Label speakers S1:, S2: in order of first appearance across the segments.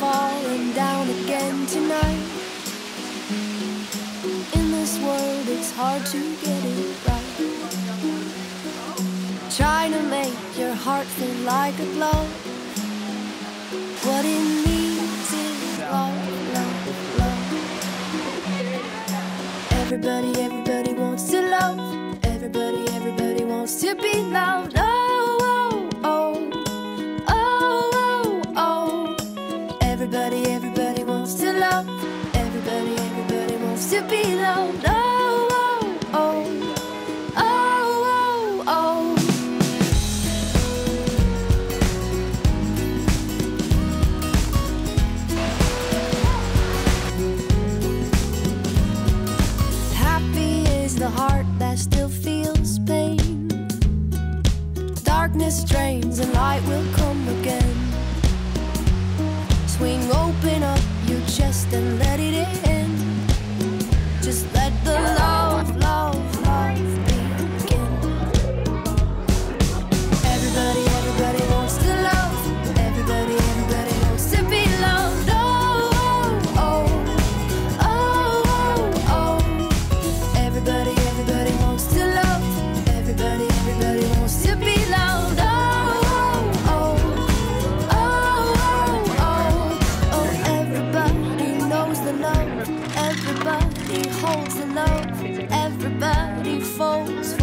S1: falling down again tonight. In this world, it's hard to get it right. Trying to make your heart feel like a glove. What it needs is love, love, love. Everybody to be loved. Oh, oh, oh, oh, oh, oh. Happy is the heart that still feels pain. Darkness drains and light will come Everybody holds the love. Everybody falls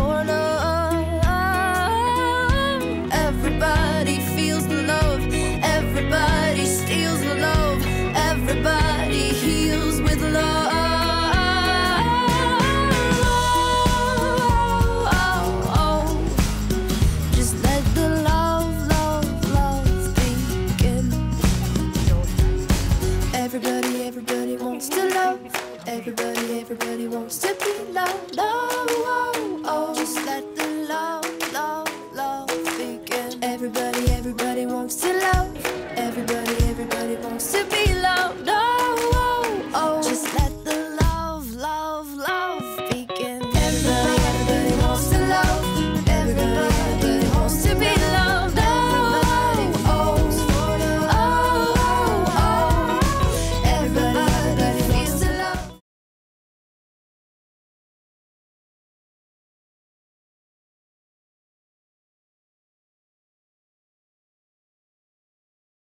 S1: wants to love. Everybody, everybody wants to be loved. Oh, oh, oh. Just let the love, love, love begin. Everybody, everybody wants to love.